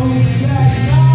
always got